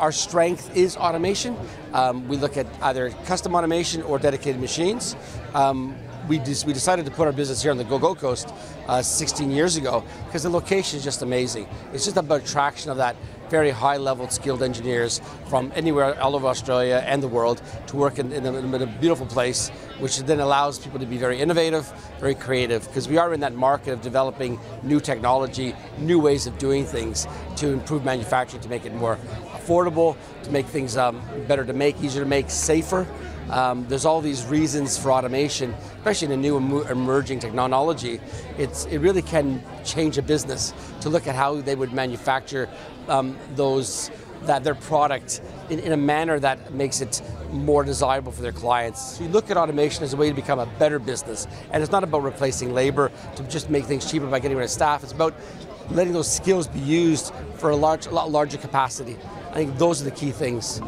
our strength is automation. Um, we look at either custom automation or dedicated machines. Um, we, we decided to put our business here on the Gold Coast uh, 16 years ago because the location is just amazing. It's just about attraction of that very high level skilled engineers from anywhere all over Australia and the world to work in, in, a, in, a, beautiful place, which then allows people to be very innovative, very creative, because we are in that market of developing new technology, new ways of doing things to improve manufacturing, to make it more affordable, to make things um, better to make, easier to make, safer. Um, there's all these reasons for automation, especially in a new emerging technology. It's, it really can change a business to look at how they would manufacture um, those that their product in, in, a manner that makes it more desirable for their clients. So you look at automation as a way to become a better business, and it's not about replacing labor to just make things cheaper by getting rid of staff. It's about letting those skills be used for a large, a lot larger capacity. I think those are the key things.